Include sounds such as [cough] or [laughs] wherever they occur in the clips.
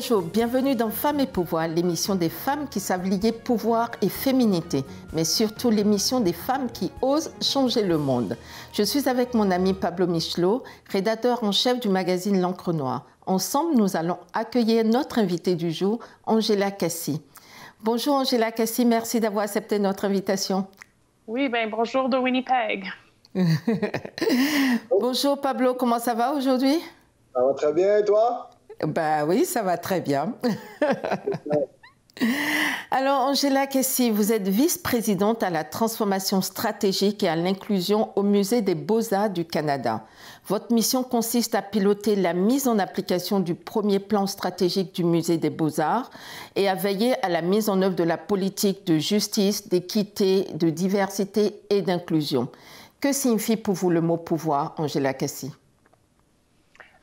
Bonjour, bienvenue dans Femmes et Pouvoir, l'émission des femmes qui savent lier pouvoir et féminité, mais surtout l'émission des femmes qui osent changer le monde. Je suis avec mon ami Pablo Michelot, rédacteur en chef du magazine L'encre noire. Ensemble, nous allons accueillir notre invitée du jour, Angela Cassi. Bonjour Angela Cassi, merci d'avoir accepté notre invitation. Oui, ben bonjour de Winnipeg. [laughs] bonjour Pablo, comment ça va aujourd'hui? Ça va très bien, et toi? Ben oui, ça va très bien. [laughs] Alors, Angela Kessi, vous êtes vice-présidente à la transformation stratégique et à l'inclusion au Musée des Beaux-Arts du Canada. Votre mission consiste à piloter la mise en application du premier plan stratégique du Musée des Beaux-Arts et à veiller à la mise en œuvre de la politique de justice, d'équité, de diversité et d'inclusion. Que signifie pour vous le mot pouvoir, Angela Cassi?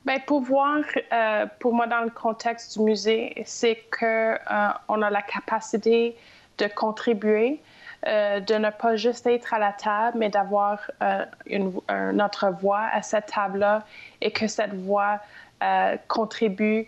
Bien, pouvoir, euh, pour moi, dans le contexte du musée, c'est qu'on euh, a la capacité de contribuer, euh, de ne pas juste être à la table, mais d'avoir notre voix à cette table-là et que cette voix contribue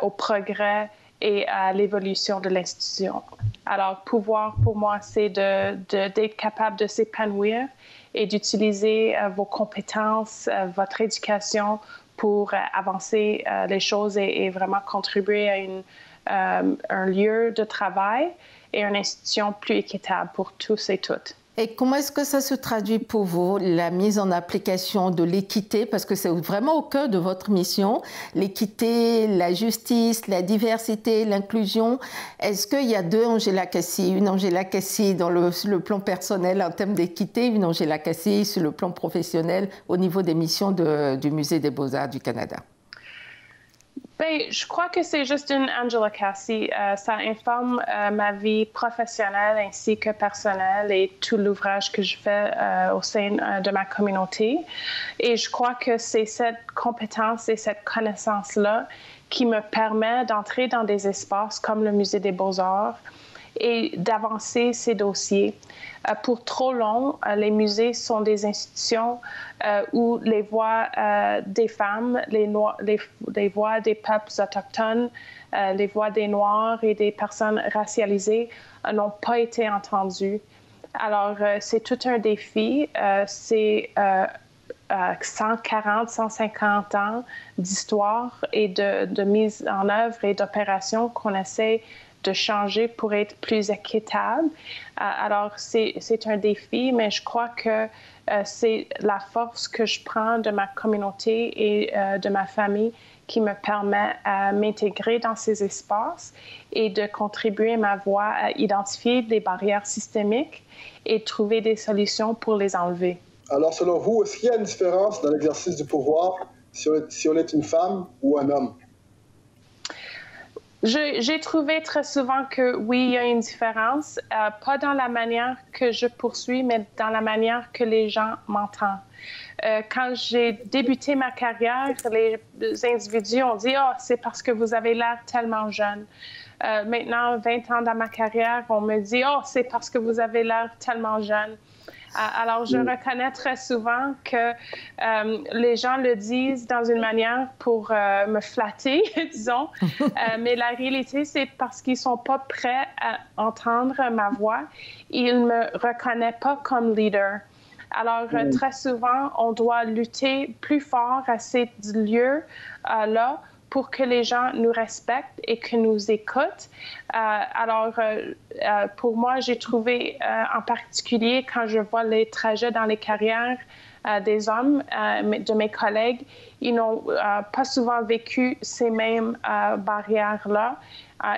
au progrès et à l'évolution de l'institution. Alors, pouvoir, pour moi, c'est d'être de, capable de s'épanouir et d'utiliser vos compétences, votre éducation pour euh, avancer euh, les choses et, vraiment contribuer à une, euh, un lieu de travail et une institution plus équitable pour tous et toutes. Et comment est-ce que ça se traduit pour vous, la mise en application de l'équité, parce que c'est vraiment au cœur de votre mission, l'équité, la justice, la diversité, l'inclusion. Est-ce qu'il y a deux Angela Cassi, une Angela Cassi dans le, plan personnel en termes d'équité, une Angela Cassi sur le plan professionnel au niveau des missions du Musée des beaux-arts du Canada? Bien, je crois que c'est juste une Angela Cassie. Euh, ça informe euh, ma vie professionnelle ainsi que personnelle et tout l'ouvrage que je fais euh, au sein de ma communauté. Et je crois que c'est cette compétence et cette connaissance-là qui me permet d'entrer dans des espaces comme le Musée des beaux-arts et d'avancer ces dossiers. Euh, pour trop long, euh, les musées sont des institutions euh, où les voix des femmes, les, voix des peuples autochtones, les voix des Noirs et des personnes racialisées n'ont pas été entendues. Alors, c'est tout un défi. c'est 140, 150 ans d'histoire et de, de, mise en œuvre et d'opération qu'on essaie de changer pour être plus équitable. Euh, alors, c'est un défi, mais je crois que euh, c'est la force que je prends de ma communauté et euh, de ma famille qui me permet à m'intégrer dans ces espaces et de contribuer ma voix à identifier des barrières systémiques et trouver des solutions pour les enlever. Alors, selon vous, est-ce qu'il y a une différence dans l'exercice du pouvoir si on est une femme ou un homme? J'ai trouvé très souvent que oui, il y a une différence, euh, pas dans la manière que je poursuis, mais dans la manière que les gens m'entendent. Euh, quand j'ai débuté ma carrière, les, individus ont dit Oh, c'est parce que vous avez l'air tellement jeune. Euh, maintenant, 20 ans dans ma carrière, on me dit Oh, c'est parce que vous avez l'air tellement jeune. Alors, je mm. reconnais très souvent que euh, les gens le disent dans une manière pour euh, me flatter, [laughs] disons, euh, [laughs] mais la réalité, c'est parce qu'ils ne sont pas prêts à entendre ma voix. Ils ne me reconnaissent pas comme leader. Alors, mm. très souvent, on doit lutter plus fort à ces lieux-là pour que les gens nous respectent et que nous écoutent. Euh, alors, euh, euh, pour moi, j'ai trouvé en particulier quand je vois les trajets dans les carrières des hommes, de mes collègues, ils n'ont pas souvent vécu ces mêmes barrières-là.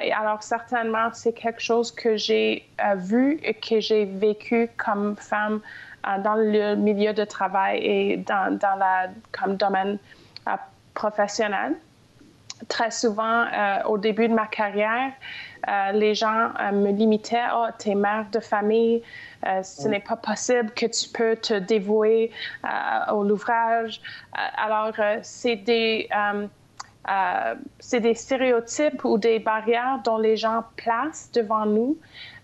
et alors, certainement, c'est quelque chose que j'ai vu et que j'ai vécu comme femme dans le milieu de travail et dans, dans la, comme domaine professionnel très souvent, euh, au début de ma carrière, euh, les gens euh, me limitaient Oh, t'es mère de famille, ce n'est pas possible que tu peux te dévouer au l'ouvrage. alors, c'est des. C'est des stéréotypes ou des barrières dont les gens placent devant nous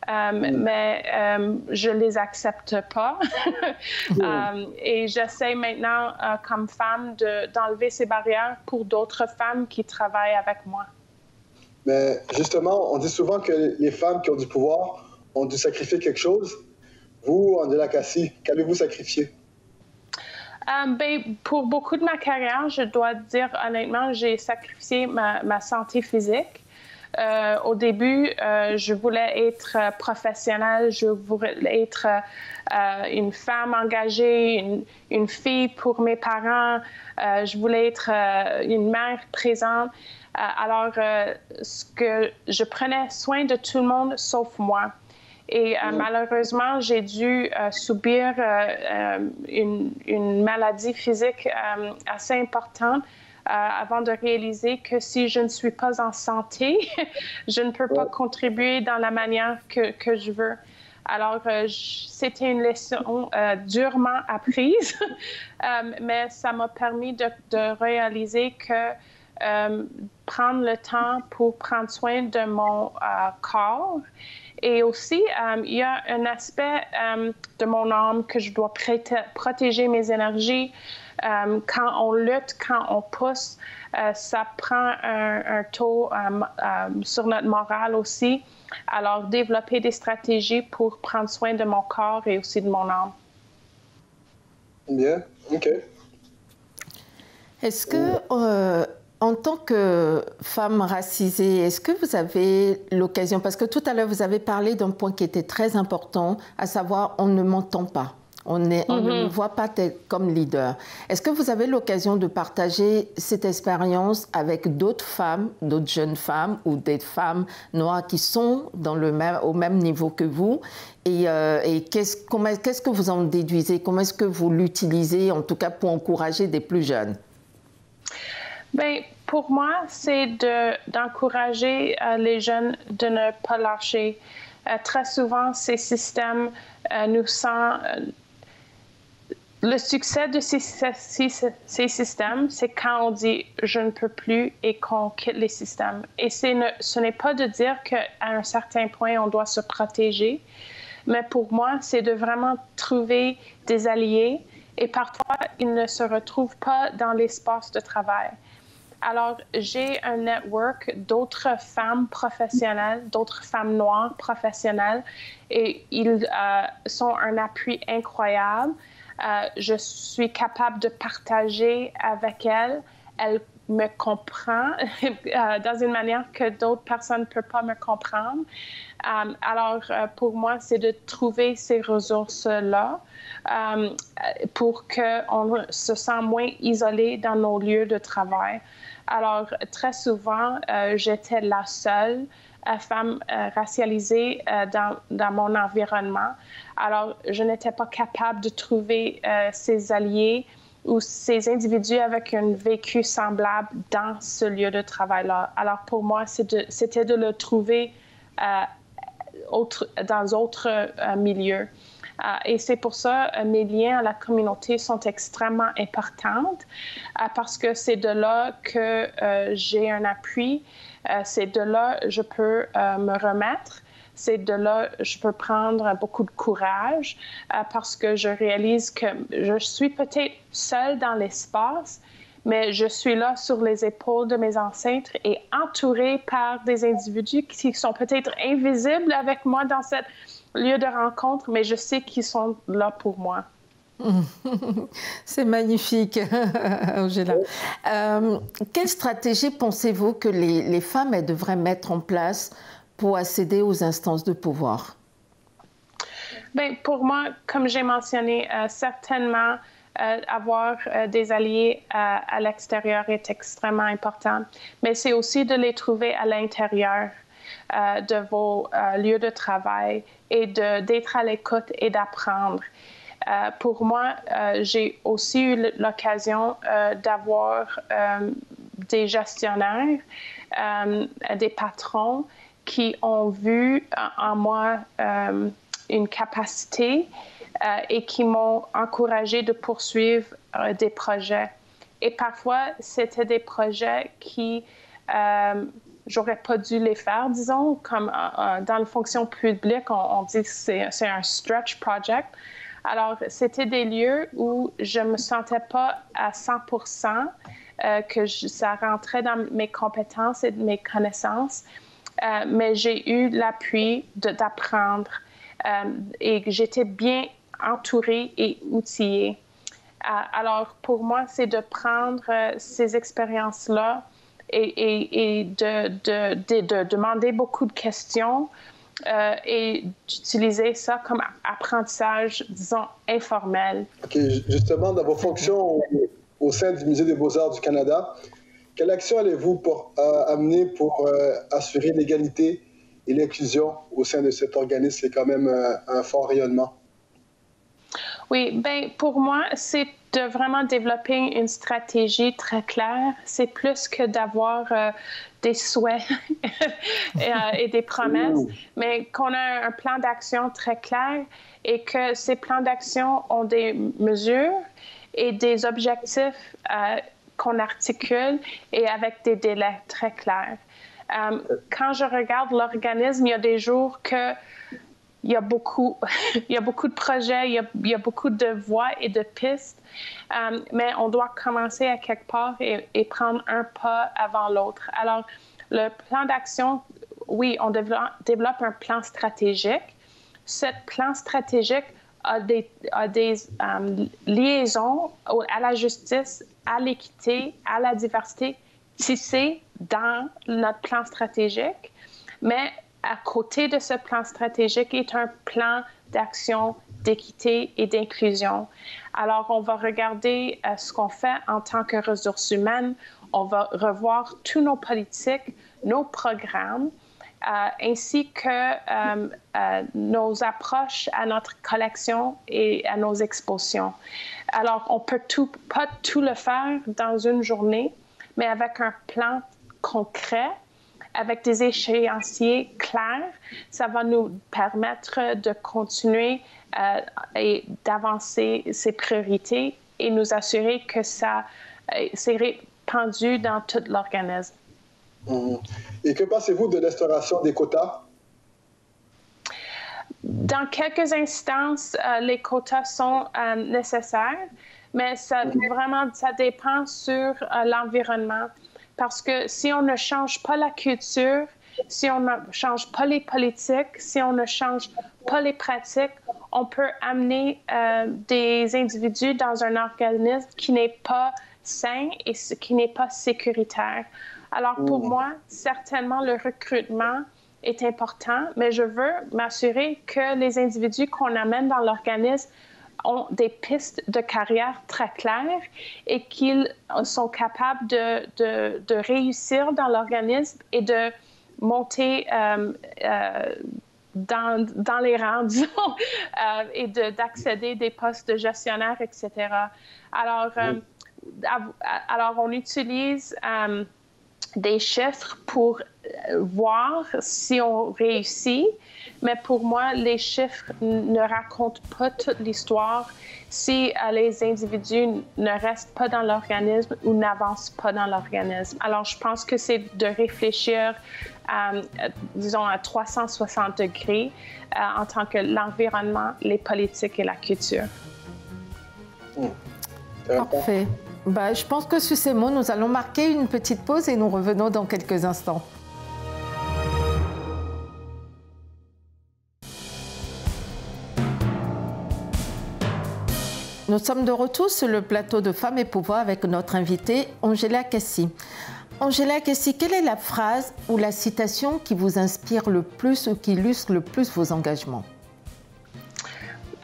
euh, mais euh, je les accepte pas. [laughs] euh, et j'essaie maintenant, euh, comme femme, d'enlever ces barrières pour d'autres femmes qui travaillent avec moi. Mais justement, on dit souvent que les femmes qui ont du pouvoir ont dû sacrifier quelque chose. Vous, Angela Cassie, qu'avez-vous sacrifié? Euh, ben, pour beaucoup de ma carrière, je dois dire honnêtement, j'ai sacrifié ma, santé physique. Euh, au début, euh, je voulais être professionnelle, je voulais être euh, une femme engagée, une, une, fille pour mes parents, euh, je voulais être euh, une mère présente. alors, ce que je prenais soin de tout le monde sauf moi. Et euh, malheureusement, j'ai dû euh, subir euh, une, une, maladie physique assez importante avant de réaliser que si je ne suis pas en santé, [laughs] je ne peux pas contribuer dans la manière que, que je veux. Alors, c'était une leçon durement apprise, [laughs] mais ça m'a permis de, de, réaliser que prendre le temps pour prendre soin de mon corps et aussi, euh, il y a un aspect euh, de mon âme que je dois protéger mes énergies. Euh, quand on lutte, quand on pousse, ça prend un, un taux sur notre morale aussi. Alors, développer des stratégies pour prendre soin de mon corps et aussi de mon âme. Bien, OK. Est-ce que en tant que femme racisée, est-ce que vous avez l'occasion, parce que tout à l'heure vous avez parlé d'un point qui était très important, à savoir on ne m'entend pas. On, est, on ne me voit pas comme leader. Est-ce que vous avez l'occasion de partager cette expérience avec d'autres femmes, d'autres jeunes femmes ou des femmes noires qui sont dans le même, au même niveau que vous? Et, euh, et qu'est-ce, qu'est-ce que vous en déduisez? Comment est-ce que vous l'utilisez, en tout cas pour encourager des plus jeunes? Bien, pour moi, c'est d'encourager euh, les jeunes de ne pas lâcher. Euh, très souvent, ces systèmes euh, nous sentent. le succès de ces, systèmes, c'est quand on dit je ne peux plus et qu'on quitte les systèmes. Et ce n'est pas de dire qu'à un certain point, on doit se protéger, mais pour moi, c'est de vraiment trouver des alliés et parfois, ils ne se retrouvent pas dans l'espace de travail. Alors, j'ai un network d'autres femmes professionnelles, d'autres femmes noires professionnelles, et ils euh, sont un appui incroyable. Euh, je suis capable de partager avec elles. Elles me comprend [laughs] euh, dans une manière que d'autres personnes ne peuvent pas me comprendre. alors, pour moi, c'est de trouver ces ressources-là pour qu'on se sente moins isolé dans nos lieux de travail. Alors, très souvent, euh, j'étais la seule euh, femme euh, racialisée dans, mon environnement. Alors, je n'étais pas capable de trouver ces alliés ou ces individus avec un vécu semblable dans ce lieu de travail-là. Alors, pour moi, c'était de, le trouver autre, dans d'autres milieux. Euh, et c'est pour ça que euh, mes liens à la communauté sont extrêmement importants euh, parce que c'est de là que j'ai un appui, c'est de là que je peux me remettre c'est de là je peux prendre beaucoup de courage parce que je réalise que je suis peut-être seule dans l'espace, mais je suis là sur les épaules de mes ancêtres et entourée par des individus qui sont peut-être invisibles avec moi dans cette lieu de rencontre, mais je sais qu'ils sont là pour moi. [laughs] C'est magnifique, [laughs] Angela. Euh, quelle stratégie pensez-vous que les, femmes devraient mettre en place pour accéder aux instances de pouvoir? Bien, pour moi, comme j'ai mentionné, euh, certainement, euh, avoir des alliés à l'extérieur est extrêmement important, mais c'est aussi de les trouver à l'intérieur. Euh, de vos euh, lieux de travail et d'être à l'écoute et d'apprendre. Euh, pour moi, j'ai aussi eu l'occasion d'avoir des gestionnaires, des patrons qui ont vu en moi une capacité et qui m'ont encouragé de poursuivre des projets. Et parfois, c'était des projets qui j'aurais pas dû les faire, disons, comme euh, euh, dans la fonction publique, on, dit que c'est un stretch project. Alors, c'était des lieux où je me sentais pas à 100% que ça rentrait dans mes compétences et mes connaissances, mais j'ai eu l'appui d'apprendre et j'étais bien entourée et outillée. alors, pour moi, c'est de prendre ces expériences-là et, de, de, demander beaucoup de questions euh, et d'utiliser ça comme apprentissage, disons, informel. Justement, dans vos fonctions au, sein du Musée des beaux-arts du Canada, quelle action allez-vous euh, amener pour euh, assurer l'égalité et l'inclusion au sein de cet organisme? C'est quand même un fort rayonnement. Oui, ben pour moi, c'est de vraiment développer une stratégie très claire. C'est plus que d'avoir euh, des souhaits [laughs] euh, et, des promesses, mais qu'on a un plan d'action très clair et que ces plans d'action ont des mesures et des objectifs euh, qu'on articule et avec des délais très clairs. quand je regarde l'organisme, il y a des jours que il y a beaucoup, [laughs] il y a beaucoup de projets, il y a, beaucoup de voies et de pistes, euh, mais on doit commencer à quelque part et, prendre un pas avant l'autre. Alors, le plan d'action, oui, on développe, un plan stratégique. Ce plan stratégique a des, euh, liaisons à la justice, à l'équité, à la diversité tissées dans notre plan stratégique, mais à côté de ce plan stratégique est un plan d'action d'équité et d'inclusion. Alors, on va regarder euh, ce qu'on fait en tant que ressources humaines. On va revoir tous nos politiques, nos programmes, ainsi que euh, nos approches à notre collection et à nos expositions. Alors, on peut tout, pas tout le faire dans une journée, mais avec un plan concret avec des échéanciers clairs, ça va nous permettre de continuer euh, et d'avancer ces priorités et nous assurer que ça euh, s'est répandu dans tout l'organisme. Mmh. Et que pensez-vous de l'instauration des quotas? Dans quelques instances, euh, les quotas sont nécessaires, mais ça, vraiment, ça dépend sur l'environnement. Parce que si on ne change pas la culture, si on ne change pas les politiques, si on ne change pas les pratiques, on peut amener euh, des individus dans un organisme qui n'est pas sain et qui n'est pas sécuritaire. Alors pour mmh. moi, certainement le recrutement est important, mais je veux m'assurer que les individus qu'on amène dans l'organisme ont des pistes de carrière très claires et qu'ils sont capables de, de, de réussir dans l'organisme et de monter euh, euh, dans, dans, les rangs, [laughs] disons, euh, et d'accéder des postes de gestionnaire, etc. Alors, alors on utilise des chiffres pour voir si on réussit, mais pour moi, les chiffres ne racontent pas toute l'histoire si euh, les individus ne restent pas dans l'organisme ou n'avancent pas dans l'organisme. Alors, je pense que c'est de réfléchir, euh, disons, à 360 degrés euh, en tant que l'environnement, les politiques et la culture. Hmm. Parfait. Bah, je pense que sur ces mots, nous allons marquer une petite pause et nous revenons dans quelques instants. Nous sommes de retour sur le plateau de Femmes et Pouvoir avec notre invitée Angela Cassi. Angela Cassi, quelle est la phrase ou la citation qui vous inspire le plus ou qui illustre le plus vos engagements?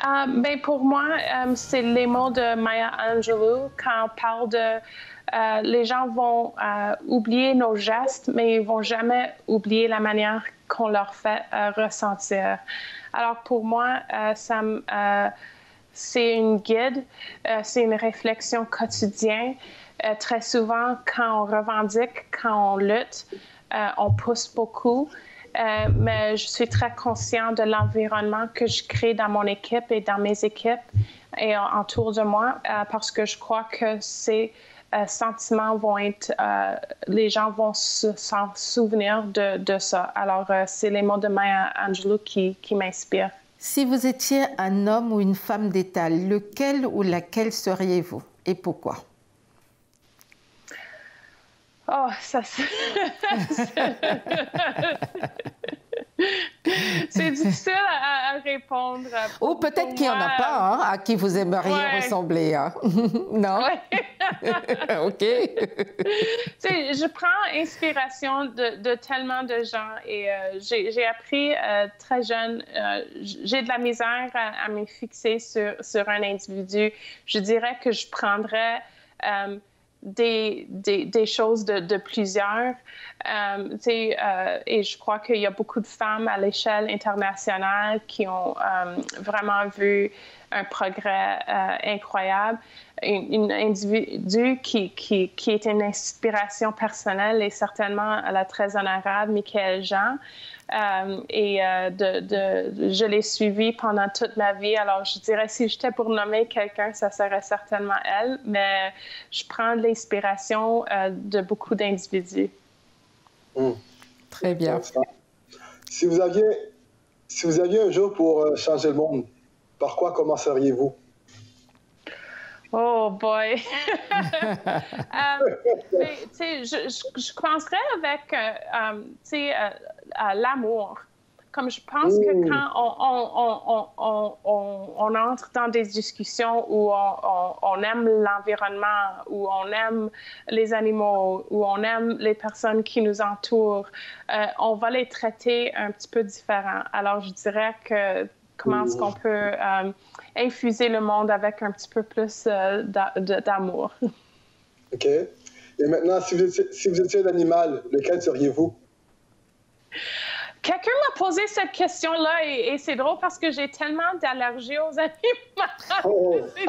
Euh, ben pour moi, euh, c'est les mots de Maya Angelou quand on parle de euh, les gens vont oublier nos gestes, mais ils vont jamais oublier la manière qu'on leur fait ressentir. Alors pour moi, ça c'est une guide, c'est une réflexion quotidienne. Très souvent, quand on revendique, quand on lutte, on pousse beaucoup. Mais je suis très consciente de l'environnement que je crée dans mon équipe et dans mes équipes et autour de moi parce que je crois que ces sentiments vont être, les gens vont s'en souvenir de, ça. Alors, c'est les mots de Maya Angelou qui m'inspirent. Si vous étiez un homme ou une femme d'État, lequel ou laquelle seriez-vous et pourquoi? Oh, ça, [laughs] c'est difficile à, répondre. Ou peut-être qu'il n'y en a pas hein, à qui vous aimeriez ressembler. Hein. [laughs] non? [laughs] OK. je prends inspiration de, tellement de gens et euh, j'ai appris euh, très jeune, euh, j'ai de la misère à, me fixer sur, sur, un individu. Je dirais que je prendrais des, choses de, de plusieurs. Euh, euh, et je crois qu'il y a beaucoup de femmes à l'échelle internationale qui ont euh, vraiment vu un progrès euh, incroyable. Un individu qui, qui, qui, est une inspiration personnelle et certainement la très honorable Michael Jean. Euh, et euh, de, de, je l'ai suivi pendant toute ma vie. Alors, je dirais, si j'étais pour nommer quelqu'un, ça serait certainement elle, mais je prends de l'inspiration euh, de beaucoup d'individus. Hmm. Très bien. Si vous, aviez, si vous aviez un jour pour changer le monde, par quoi commenceriez-vous? Oh boy! [laughs] je, je, je, commencerais avec l'amour. Comme je pense que mmh. quand on, on, on, on, entre dans des discussions où on, aime l'environnement, où on aime les animaux, où on aime les personnes qui nous entourent, euh, on va les traiter un petit peu différent. Alors, je dirais que comment est-ce qu'on peut euh, infuser le monde avec un petit peu plus euh, d'amour? [laughs] OK. Et maintenant, si vous étiez, si vous étiez un animal, lequel seriez-vous? Quelqu'un m'a posé cette question-là et, c'est drôle parce que j'ai tellement d'allergies aux animaux. Oh. [laughs]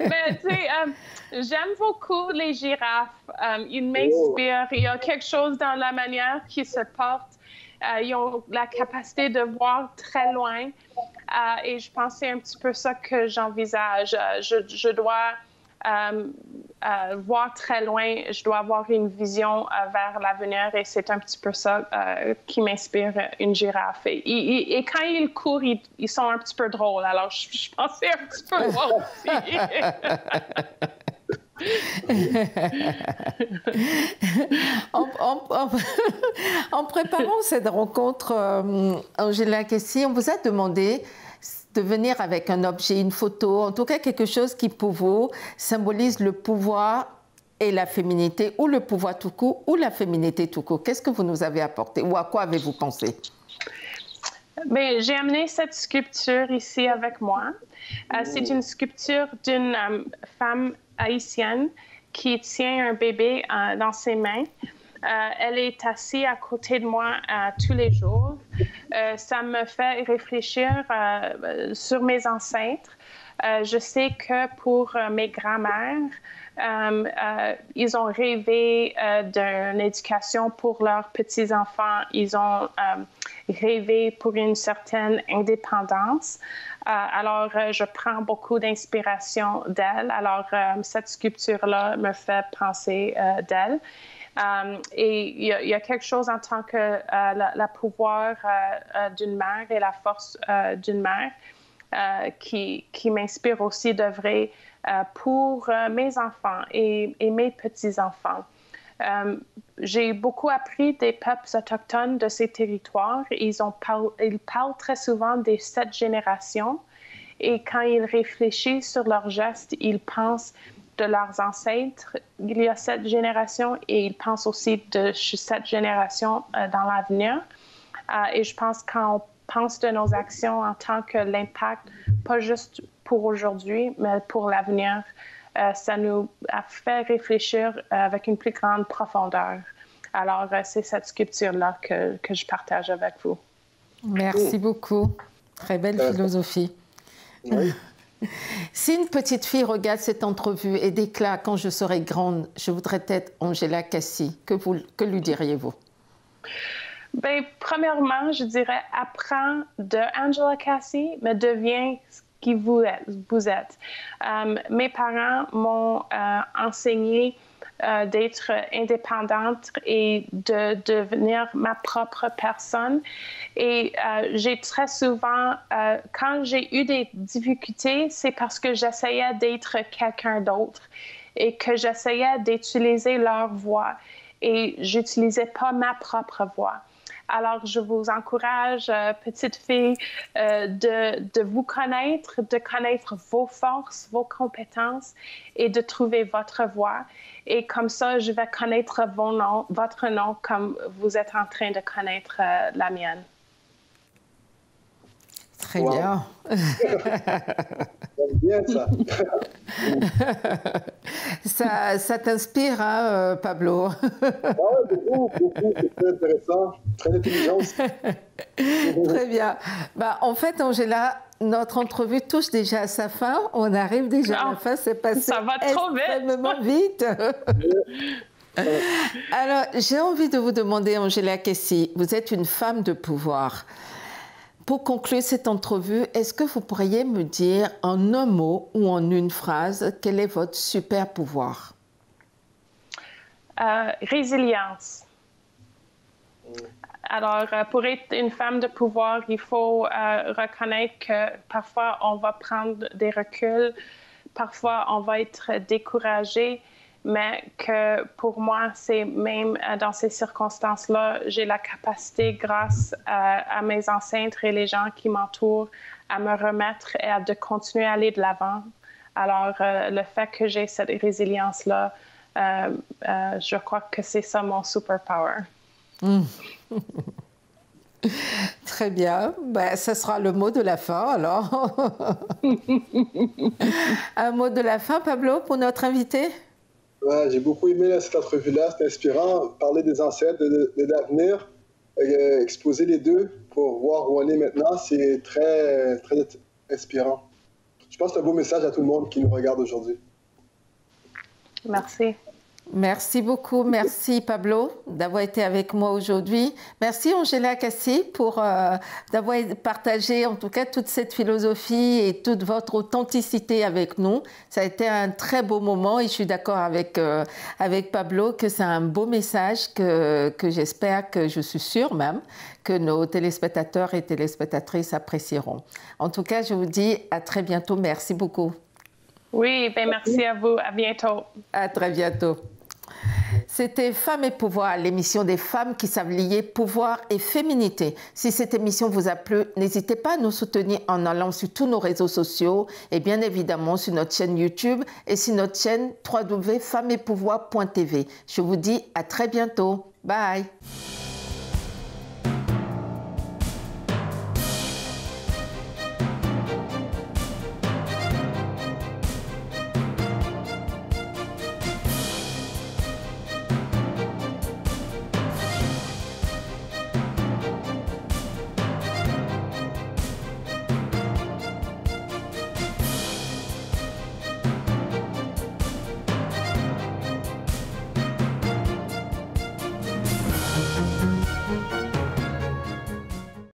Mais [laughs] tu sais, euh, j'aime beaucoup les girafes. Euh, ils m'inspirent. Il y a quelque chose dans la manière qu'ils se portent. Euh, ils ont la capacité de voir très loin. et je pense que c'est un petit peu ça que j'envisage. Je, je dois euh, euh, voir très loin, je dois avoir une vision euh, vers l'avenir et c'est un petit peu ça qui m'inspire une girafe. Et, quand ils courent, ils, sont un petit peu drôles. Alors, je, pensais un petit peu moi aussi. [laughs] en, préparant cette rencontre, Angela Kessi, on vous a demandé de venir avec un objet, une photo, en tout cas quelque chose qui pour vous symbolise le pouvoir et la féminité, ou le pouvoir tout court, ou la féminité tout court. Qu'est-ce que vous nous avez apporté, ou à quoi avez-vous pensé? Ben, j'ai amené cette sculpture ici avec moi. Euh, c'est une sculpture d'une euh, femme haïtienne qui tient un bébé euh, dans ses mains. Elle est assise à côté de moi tous les jours. Euh, ça me fait réfléchir sur mes ancêtres. je sais que pour mes grands-mères, ils ont rêvé d'une éducation pour leurs petits-enfants. Ils ont rêvé pour une certaine indépendance. alors, je prends beaucoup d'inspiration d'elle. Alors, cette sculpture-là me fait penser d'elle. Euh, et il y, a quelque chose en tant que euh, la, pouvoir euh, d'une mère et la force d'une mère qui, qui m'inspire aussi d'œuvrer pour mes enfants et, mes petits-enfants. j'ai beaucoup appris des peuples autochtones de ces territoires. Ils, ont ils parlent très souvent des sept générations. Et quand ils réfléchissent sur leurs gestes, ils pensent de leurs ancêtres il y a cette génération et ils pensent aussi de cette génération euh, dans l'avenir. Euh, et je pense quand on pense de nos actions en tant que l'impact, pas juste pour aujourd'hui, mais pour l'avenir, euh, ça nous a fait réfléchir avec une plus grande profondeur. Alors, c'est cette sculpture-là que, que, je partage avec vous. Merci beaucoup. Très belle philosophie. Oui. [laughs] Si une petite fille regarde cette entrevue et déclare quand je serai grande, je voudrais être Angela Cassie, que, vous, que lui diriez-vous? Ben, premièrement, je dirais apprends de Angela Cassie, mais deviens ce qui vous êtes. Vous êtes. Euh, mes parents m'ont euh, enseigné euh, d'être indépendante et de devenir ma propre personne. Et euh, j'ai très souvent, euh, quand j'ai eu des difficultés, c'est parce que j'essayais d'être quelqu'un d'autre et que j'essayais d'utiliser leur voix et j'utilisais pas ma propre voix. Alors, je vous encourage, euh, petite fille, euh, de, de, vous connaître, de connaître vos forces, vos compétences et de trouver votre voie. Et comme ça, je vais connaître vos noms, votre nom comme vous êtes en train de connaître euh, la mienne. Très bien. [laughs] bien ça. [laughs] ça, ça t'inspire, hein, euh, Pablo? Ah, beaucoup, beaucoup. C'est très intéressant, très intelligent. [laughs] très bien. Bah, en fait, Angela, notre entrevue touche déjà à sa fin. On arrive déjà à la ah, fin. C'est passé ça va trop extrêmement vite. [laughs] Alors, j'ai envie de vous demander, Angela Kessi, vous êtes une femme de pouvoir. Pour conclure cette entrevue, est-ce que vous pourriez me dire en un mot ou en une phrase quel est votre super pouvoir? Euh, Résilience. Alors, euh, pour être une femme de pouvoir, il faut euh, reconnaître que parfois on va prendre des reculs, parfois on va être découragé, mais que pour moi, c'est même euh, dans ces circonstances-là, j'ai la capacité, grâce à, mes ancêtres et les gens qui m'entourent, à me remettre et à de continuer à aller de l'avant. Alors, euh, le fait que j'ai cette résilience-là, euh, je crois que c'est ça mon superpower. Hmm. [laughs] Très bien. Ben, ce sera le mot de la fin alors. [laughs] Un mot de la fin, Pablo, pour notre invité? J'ai beaucoup aimé cette entrevue-là, c'est inspirant. Parler des ancêtres, de, l'avenir, euh, exposer les deux pour voir où on est maintenant, c'est très, très inspirant. Je pense que c'est un beau message à tout le monde qui nous regarde aujourd'hui. Merci. Merci beaucoup. Merci Pablo d'avoir été avec moi aujourd'hui. Merci Angela Cassi pour euh, d'avoir partagé en tout cas toute cette philosophie et toute votre authenticité avec nous. Ça a été un très beau moment et je suis d'accord avec, euh, avec Pablo que c'est un beau message que, que j'espère que je suis sûre même que nos téléspectateurs et téléspectatrices apprécieront. En tout cas, je vous dis à très bientôt. Merci beaucoup. Oui, ben merci à vous. À bientôt. À très bientôt. C'était Femmes et pouvoir, l'émission des femmes qui savent lier pouvoir et féminité. Si cette émission vous a plu, n'hésitez pas à nous soutenir en allant sur tous nos réseaux sociaux et bien évidemment sur notre chaîne YouTube et sur notre chaîne www.femmesetpouvoir.tv. Je vous dis à très bientôt. Bye.